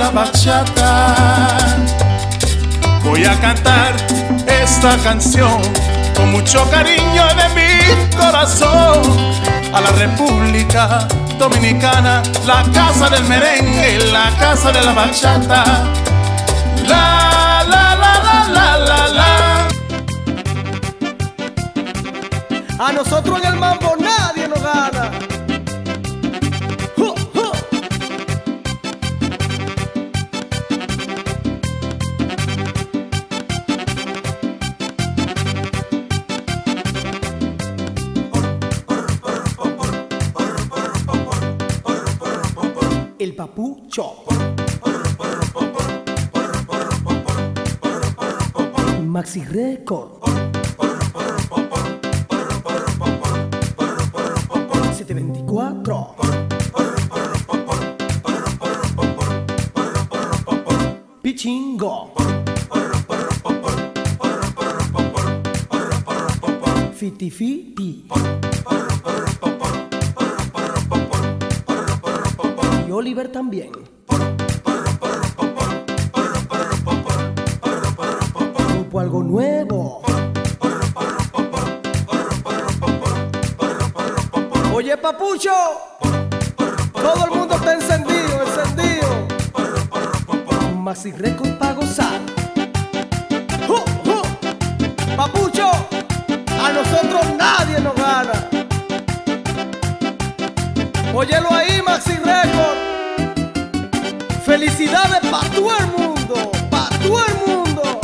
la bachata. Voy a cantar esta canción con mucho cariño de mi corazón a la República Dominicana, la casa del merengue la casa de la bachata. La, la, la, la, la, la, la. A nosotros en el mambo El papucho. Maxi Record. 724. Pichingo. Fiti nadie nos gana. Óyelo ahí, Maxi Record. Felicidades para todo el mundo, para todo el mundo.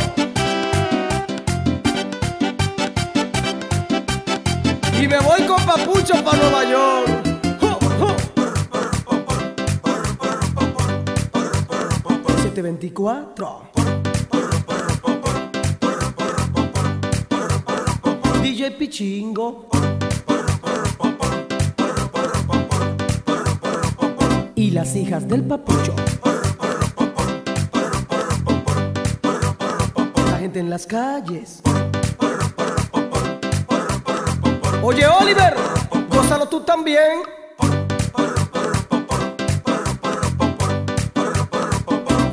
Y me voy con Papucho para Nueva York. ¡Ju, ju! 724. Pichingo. Y las hijas del papucho. La gente en las calles. Oye, Oliver, gózalo tú también.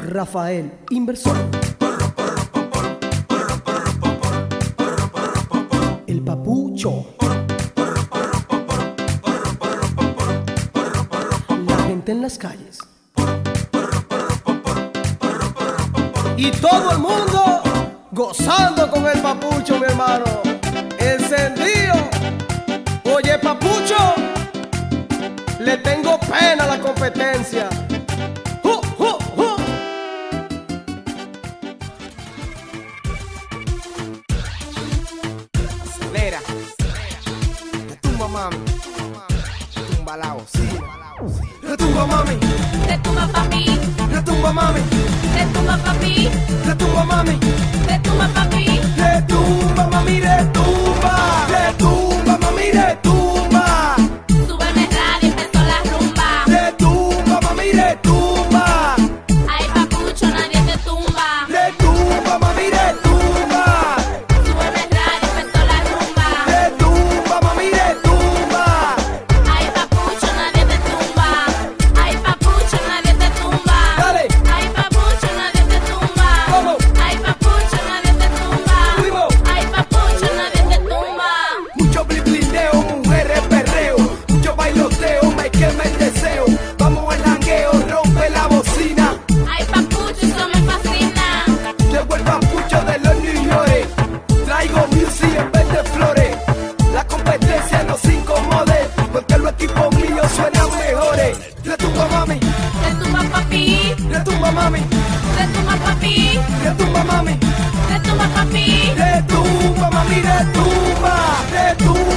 Rafael, inversor. Calles. Y todo el mundo gozando con el papucho, mi hermano. Encendido. Oye, papucho, le tengo pena a la competencia. Mami, retumba papi, retumba mami, retumba papi. retumba mami, retumba, retumba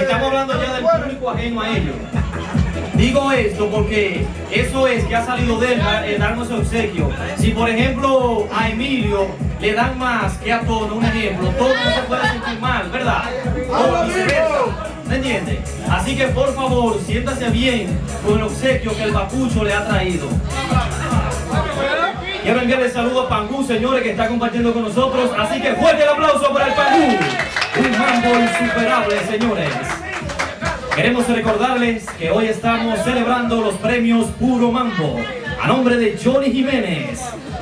Estamos hablando ya del público ajeno a ellos. Digo esto porque eso es que ha salido de él eh, darnos ese obsequio. Si por ejemplo a Emilio le dan más que a Tono, un ejemplo, Tono no se puede sentir mal, ¿verdad? O viceversa. ¿Me entiende? Así que por favor, siéntase bien con el obsequio que el papucho le ha traído. Quiero enviarle saludo a Pangú, señores, que está compartiendo con nosotros. Así que fuerte el aplauso para el Pangú. Un mambo insuperable, señores. Queremos recordarles que hoy estamos celebrando los premios Puro Mambo. A nombre de Johnny Jiménez,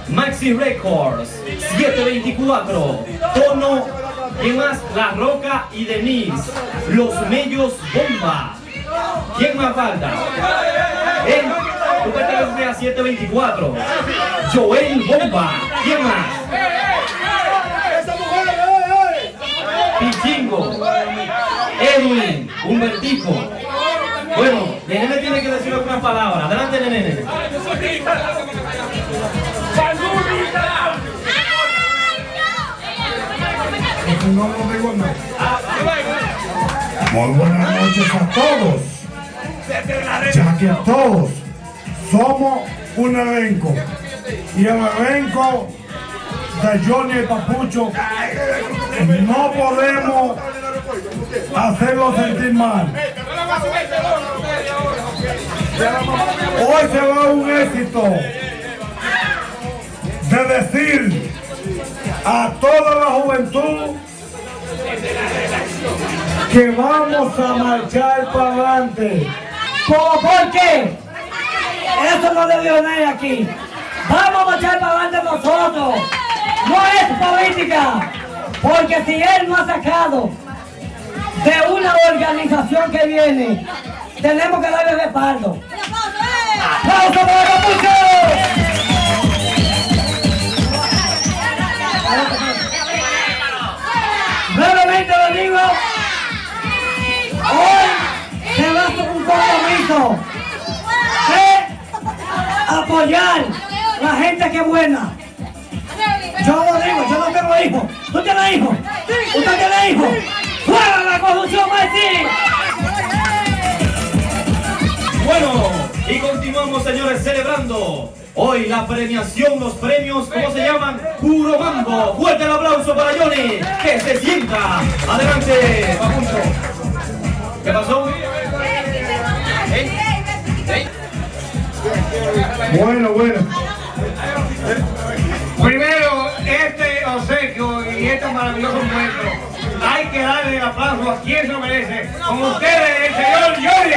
Maxi Records, 724, Tono, ¿quién más? La Roca y Denise, Los Mellos Bomba. ¿Quién más falta? El, tú perteneces a 724. Joel Bomba. ¿Quién más? Pichingo. Edwin. Humbertico. Bueno, Nene tiene que decir algunas palabras. Adelante, Nene. No, no digo nada. Muy buenas noches a todos. Ya que todos somos un elenco. Y el elenco de Johnny y Papucho no podemos hacerlo sentir mal. Hoy se va un éxito de decir a toda la juventud que vamos a marchar para adelante. ¿Cómo por qué? Eso no debió venir aquí. Vamos a marchar para adelante nosotros. No es política. Porque si él no ha sacado de una organización que viene, tenemos que darle respaldo. ¡Aplauso para Capucho! Nuevamente lo digo, hoy se va a hacer un compromiso de apoyar la gente que es buena. Yo lo digo, yo no tengo hijos. ¿Tú tienes hijos? ¿Usted tiene hijos? ¡Fuera la corrupción, Martín! Bueno, y continuamos, señores, celebrando hoy la premiación, los premios, ¿cómo se llaman? Puro Mambo. Fuerte el aplauso para Johnny, que se sienta. Adelante, Papucho. ¿Qué pasó? ¿Eh? ¿Eh? Bueno, bueno. Primero, este obsequio y este maravilloso encuentro, hay que darle el aplauso a quien se lo merece, como ustedes, el señor Johnny.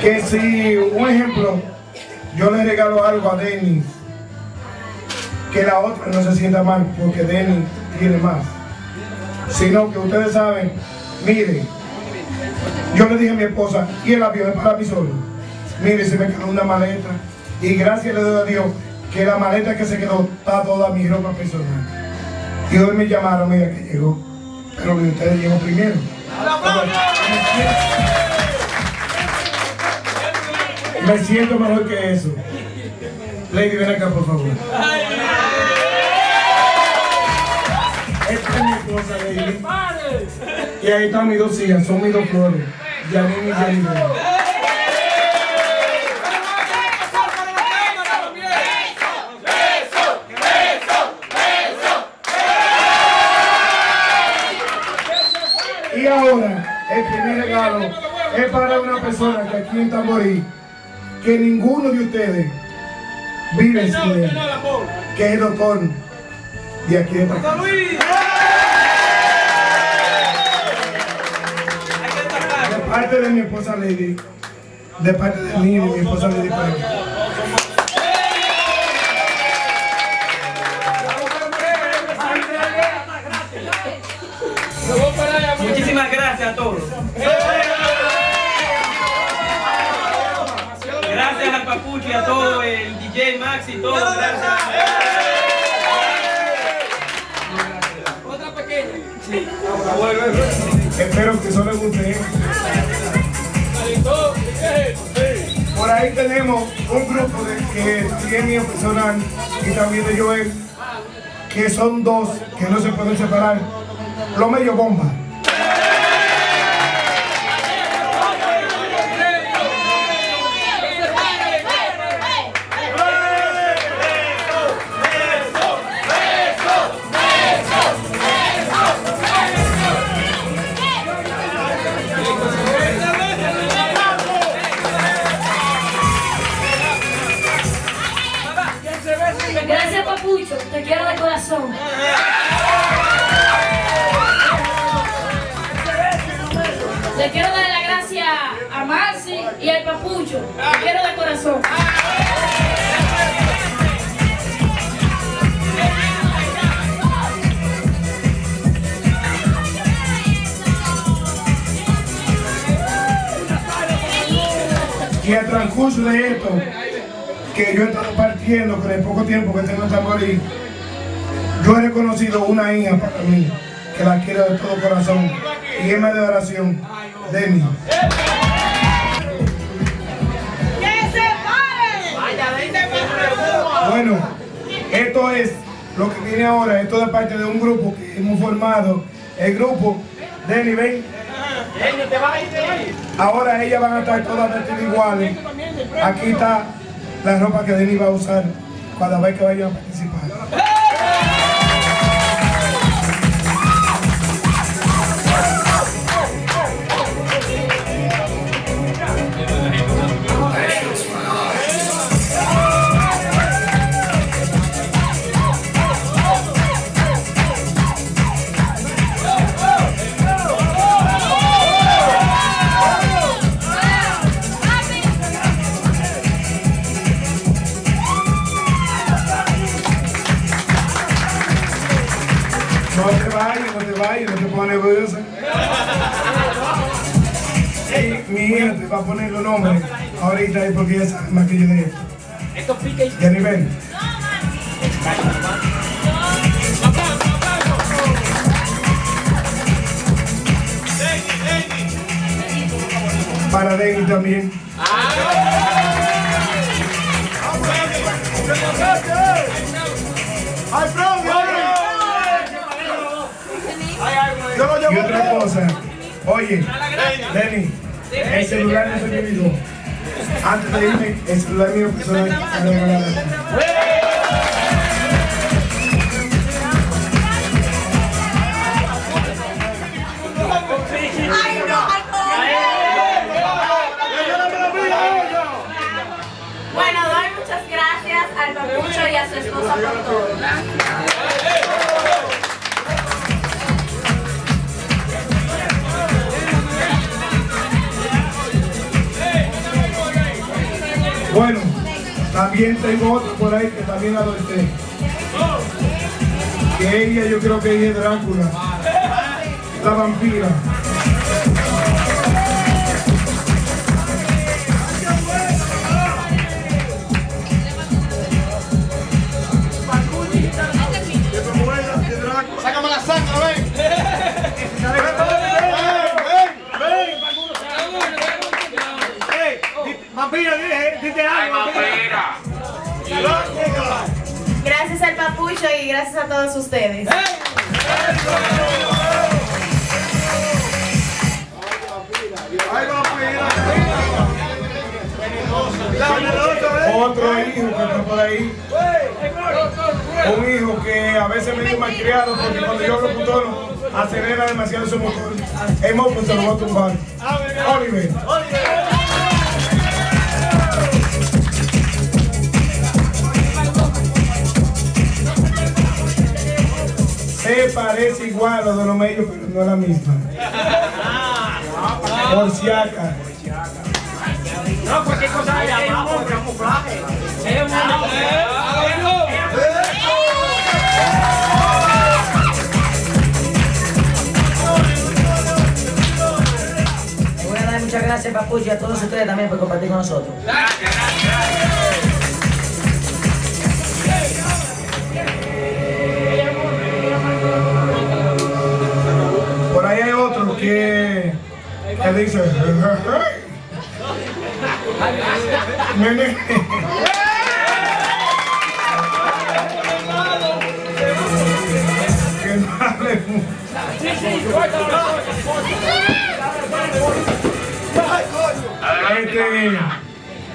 Que si, un ejemplo, yo le regalo algo a Denis, que la otra no se sienta mal porque Denis tiene más. Sino que ustedes saben, miren, yo le dije a mi esposa, y el avión es para mí solo. Mire, se me quedó una maleta. Y gracias le doy a Dios que la maleta que se quedó está toda mi ropa personal. Y hoy me llamaron, mira que llegó. Pero lo de ustedes llegó primero. Me siento mejor que eso. Lady, ven acá, por favor. Esta es mi esposa, Lady. Y ahí están mis dos hijas, son mis dos flores. Janine y Janine. Y ahora, el primer regalo es para una persona que aquí en Tamborí, que ninguno de ustedes vive sin él, que es el doctor de aquí de Tamborí. Parte de mi esposa Lady, de parte de mí y de mi esposa Lady Pérez. Muchísimas gracias a todos. Gracias al Papucho y a todo el DJ Max y todo. Gracias. Espero que eso les guste. Ahí tenemos un grupo de, que mío personal y también de Joel, que son dos que no se pueden separar. Los medio bomba. De Demi. Bueno, esto es lo que viene ahora, esto es parte de un grupo que hemos formado, el grupo Deni, ven. Ahora ellas van a estar todas vestidas iguales. Aquí está la ropa que Denny va a usar cada vez que vayan a participar. 10 más que yo de esto. Esto pica y... nivel. Para Denny también. Y otra cosa, oye, Denny, el celular no se. Bueno, doy muchas gracias al Papucho y a su esposa por todo. También tengo otro por ahí que también adopté. Que ella, yo creo que ella es Drácula. La vampira. Gracias al Papucho y gracias a todos ustedes. Otro hijo que está por ahí. Un hijo que a veces medio malcriado porque cuando yo hablo con tono acelera demasiado su motor. El motor se lo va a tumbar. Oliver. Parece igual a lo de los medios, pero no es la misma. Por si acaso. No, cualquier cosa hay abajo, camuflaje. Es Le voy a dar muchas gracias, Papucho, y a todos ustedes también por compartir con nosotros. Este,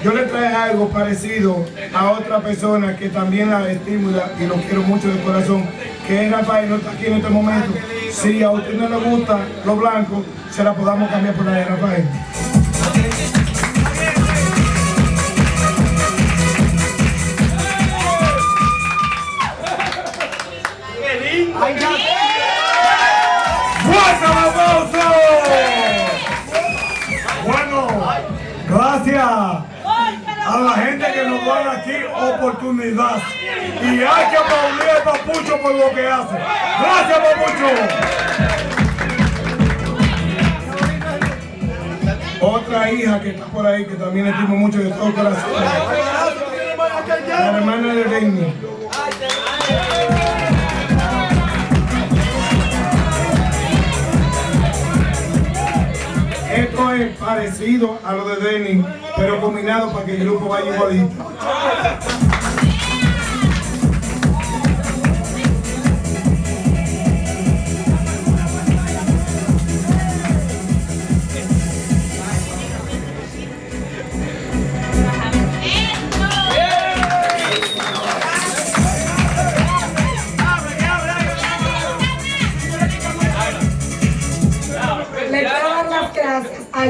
yo le traje algo parecido a otra persona que también la estimula y lo quiero mucho de corazón, que es Rafael, no está aquí en este momento. Si a usted no le gusta lo blanco, se la podamos cambiar por la de Rafael. ¡Fuerte el aplauso! Bueno, gracias a la gente que nos da aquí oportunidad. Y hay que aplaudir al Papucho por lo que hace. ¡Gracias, Papucho! Otra hija que está por ahí, que también estimo mucho de todo corazón. La hermana de Denny. Esto es parecido a lo de Denny, pero combinado para que el grupo vaya igualito.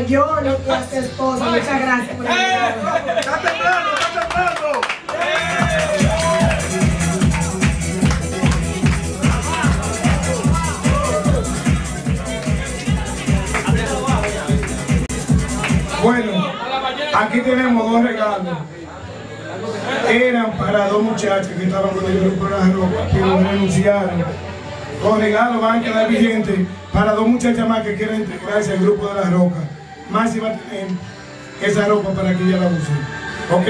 Gracias a Johnny y a su esposa. Muchas gracias por invitarme. Bueno, aquí tenemos dos regalos. Eran para dos muchachas que estaban con el grupo de la ropa, que los renunciaron. Los regalos van a quedar vigentes para dos muchachas más que quieren integrarse al grupo de la roca. Más va a tener esa ropa para que ella la use. ¿Ok?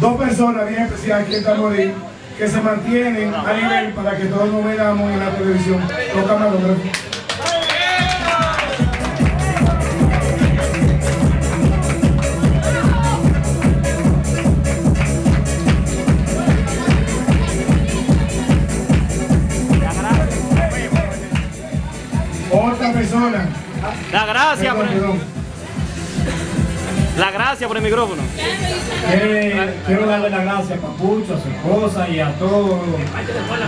Dos personas bien especiales aquí en Tamorí que se mantienen a nivel para que todos nos veamos en la televisión. Los camarógrafos. La gracia por el, la gracia por el micrófono. Eh, quiero darle las gracias a Papucho, a su esposa y a todos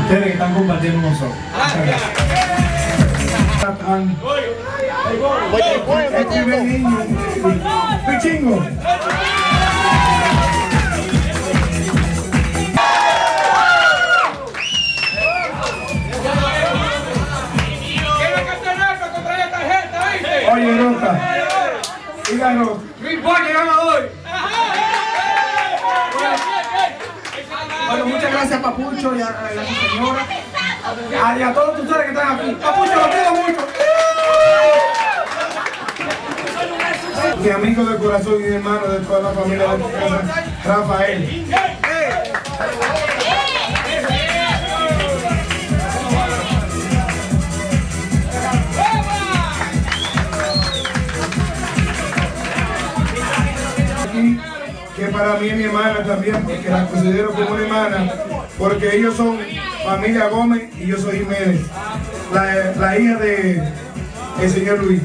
ustedes que están compartiendo con nosotros. Muchas gracias. De casa, Rafael. Aquí, que para mí es mi hermana también, porque la considero como una hermana, porque ellos son familia Gómez y yo soy Jiménez, la, la hija de el señor Luis.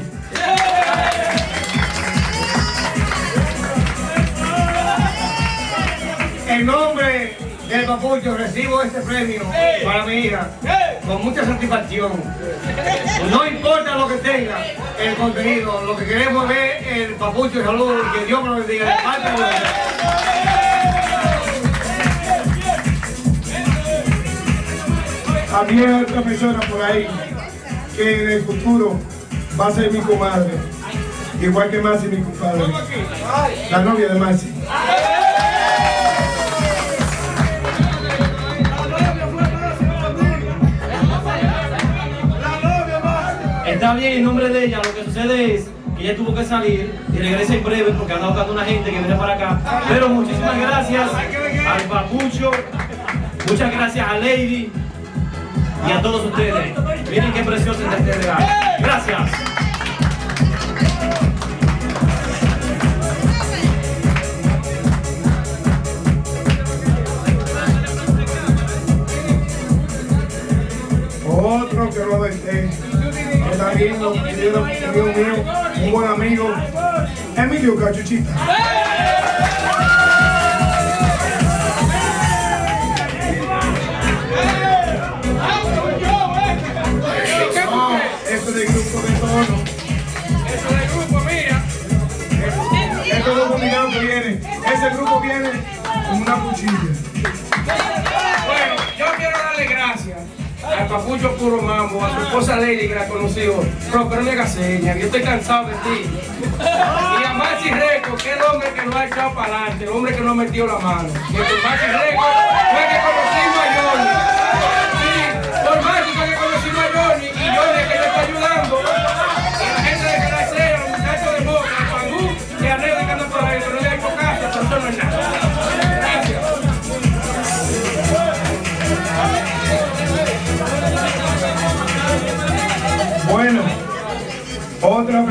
Papucho recibo este premio para mi hija con mucha satisfacción. No importa lo que tenga el contenido, lo que queremos es ver el Papucho de salud y que Dios me lo bendiga. De parte de Dios. Había otra persona por ahí que en el futuro va a ser mi comadre, igual que Masi mi compadre, la novia de Masi. Está bien, en nombre de ella, lo que sucede es que ella tuvo que salir y regresa en breve porque anda buscando una gente que viene para acá. Pero muchísimas gracias al Papucho Muchas gracias a Lady y a todos ustedes. Miren qué precioso es este regalo. Gracias. Otro que lo dejé, está querido amigo mío, un buen amigo, Emilio Cachuchita. No, este es del grupo de tono. Eso del grupo, mira. Este grupo mirado que viene, ese grupo viene con una cuchilla. Papucho puro mambo, a su esposa Lady que la conoció. No señas, que yo estoy cansado de ti. Y a Maxi Reco, que es el hombre que nos ha echado para adelante, el hombre que nos ha metido la mano. Y por Maxi Reco fue que conocimos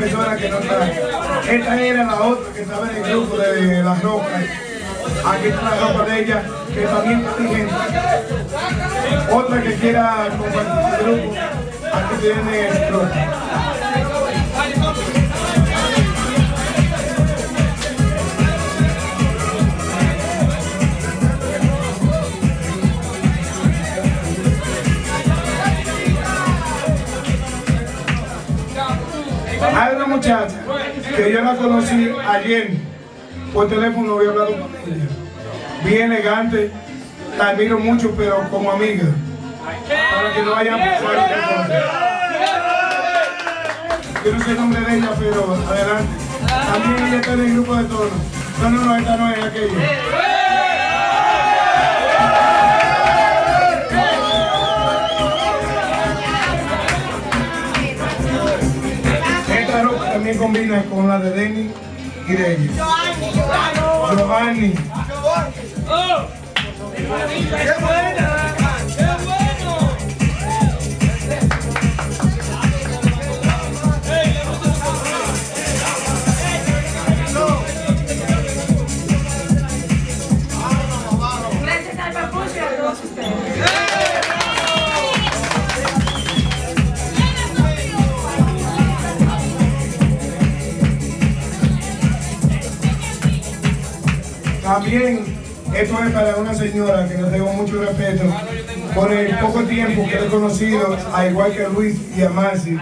Esta era la otra que estaba en el grupo de las rocas. Aquí está la ropa de ella, que también está vigente. Otra que quiera compartir el grupo, aquí tiene el ropa. Hay una muchacha que yo la conocí ayer por teléfono, había hablado con ella. Bien elegante, la admiro mucho, pero como amiga. Para que no vayan a pasar. Yo no sé el nombre de ella, pero adelante. También ella está en el grupo de toros. No, no, no, esta no es aquella. Combina con la de Denny y de ella. Giovanni. ¡Qué buena! ¡Qué Esto es para una señora que le tengo mucho respeto por el poco tiempo que he conocido, a igual que Luis y a Marcy.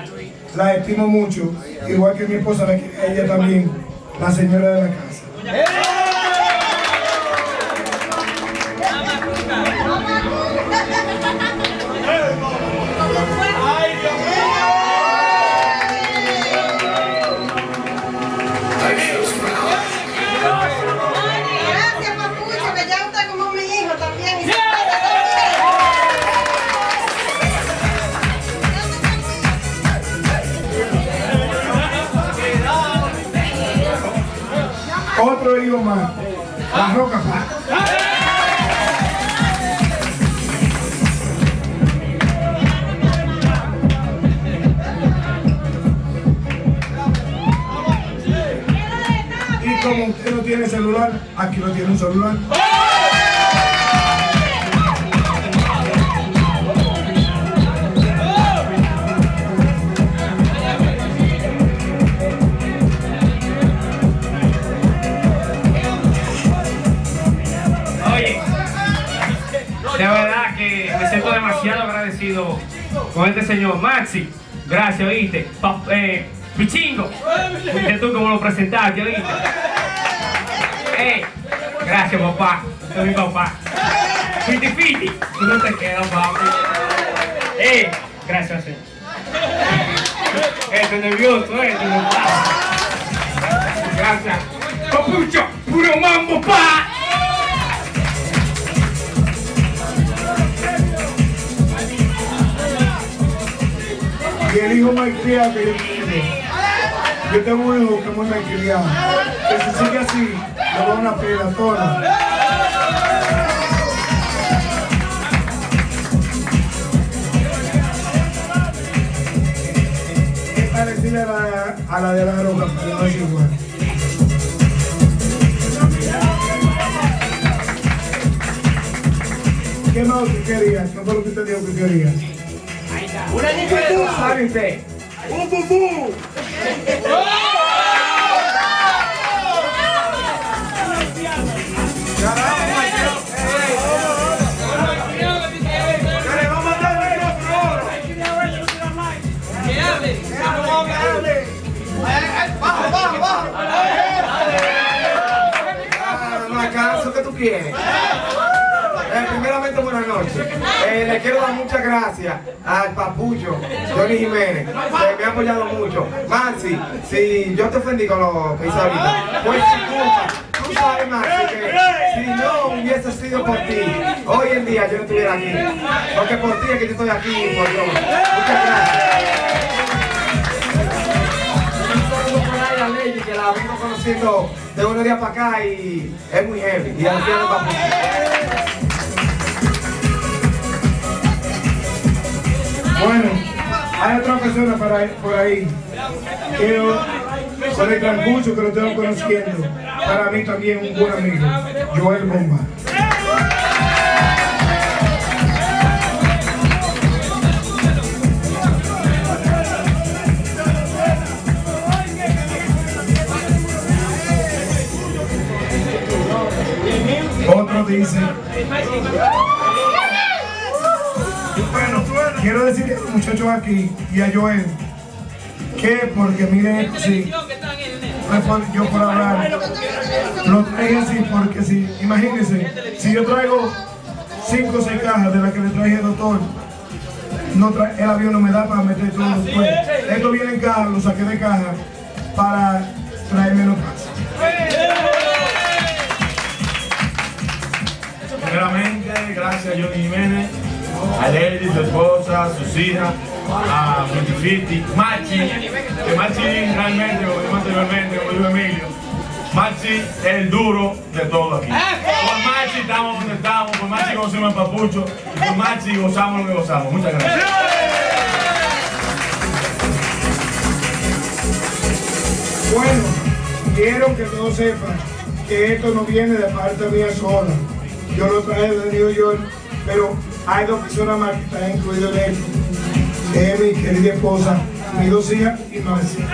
La estimo mucho, igual que mi esposa, ella también, la señora de la casa. Otro hijo más, la roca Fat. Y como usted no tiene celular, aquí no tiene un celular. Con este señor Maxi. Gracias, oíste. Pa- eh, Pichingo, fuiste tú como lo presentaste, oíste. Eh, gracias, papá. Este papá. Fiti Fiti, tú no te quedas, papi. Eh, gracias, señor. Estoy nervioso, tú no pasa. Gracias. Papucho, puro mambo, pa. Y el hijo malcriado que yo tengo. Yo tengo un hijo que es muy malcriado. Que si sigue así, le va una pila toda. decirle a la, de la roca, pero no es igual. ¿Qué más usted quería? ¿Qué fue lo que usted dijo que quería? Una niña ¿sabe usted? ¡Un bubú! ¿Acaso que tú quieres? Eh, buenas noches. Eh, le quiero dar muchas gracias al papucho Johnny Jiménez, que me ha apoyado mucho. Maxi, si yo te ofendí con lo que hice ahorita, pues sin culpa. Tú sabes, Maxi, que si no hubiese sido por ti, hoy en día yo no estuviera aquí. Porque por ti es que yo estoy aquí, por Dios. Muchas gracias. Lady, que la vengo conociendo de unos días para acá y es muy heavy. Y al final Bueno, hay otra persona por ahí. Con el transcurso que lo tengo conociendo, para mí también un buen amigo, Joel Bomba. Otro dice, bueno, quiero decirle a los muchachos aquí y a Joel que porque miren esto sí, no es por- yo por hablar, lo traje así porque si, imagínense, si yo traigo cinco o seis cajas de las que le traje al doctor, no tra- el avión no me da para meter todo después. Esto viene en caja, lo saqué de caja para traer menos casa. Primeramente, gracias a Johnny Jiménez, a Lady, su esposa, sus hijas, a Fiti Fiti, Machi, que Machi realmente, como dijo anteriormente, como dijo Emilio, Machi es el duro de todo aquí. Por Machi estamos donde estamos, por Machi conocemos el papucho, por Machi gozamos lo que gozamos. Muchas gracias. Bueno, quiero que todos sepan que esto no viene de parte mía sola. Yo lo traje de New York, pero hay dos personas más que están incluidas en esto. Es mi querida esposa, mis dos hijas y Marcia.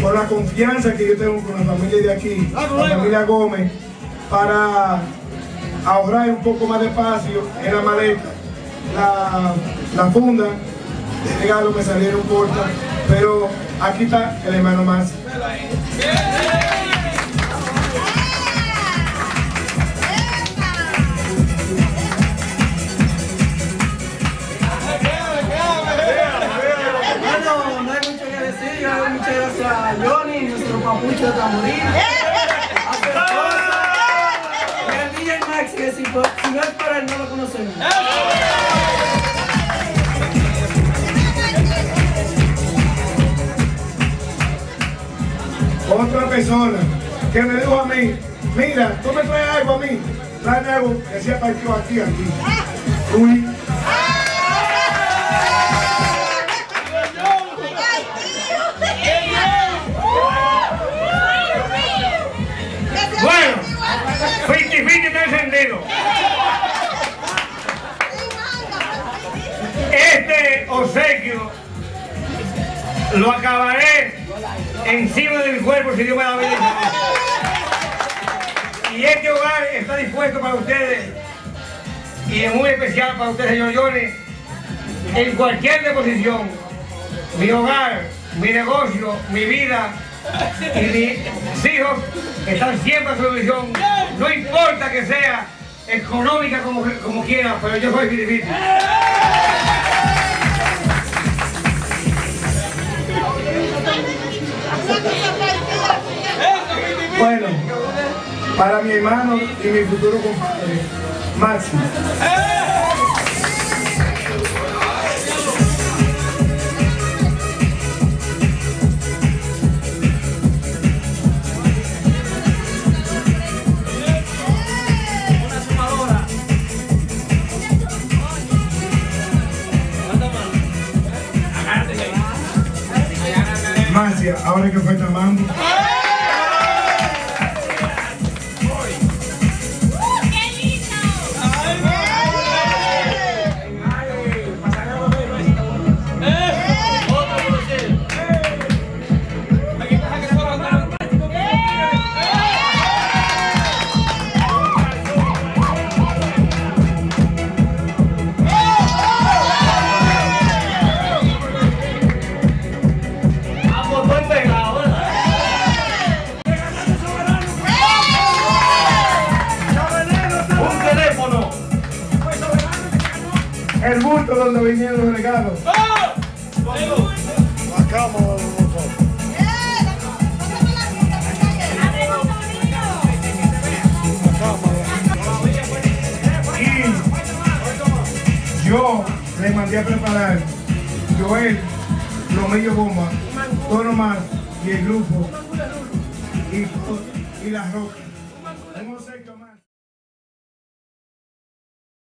Por la confianza que yo tengo con la familia de aquí, la familia Gómez, para ahorrar un poco más de espacio en la maleta, la, la funda de regalo me salieron cortas, pero aquí está el hermano más. Bueno, no hay mucho que decir. Yo le doy muchas gracias a Johnny, nuestro papucho de Tamurín. A su esposa. Y al DJ Max, que si, si no es por él, no lo conocemos. Otra persona que me dijo a mí, mira, tú me traes algo a mí, tráeme algo que sea partido aquí, aquí. Uy, Bueno, Fiti Fiti está encendido. Este obsequio lo acabaré encima de mi cuerpo si Dios me da vida. Y este hogar está dispuesto para ustedes y es muy especial para ustedes, señor Johnny, en cualquier deposición. Mi hogar, mi negocio, mi vida y mis hijos están siempre a su disposición. No importa que sea económica como, como quiera, pero yo soy difícil. bueno para mi hermano y mi futuro compadre, Máximo. Marcia, ahora que fue tamando.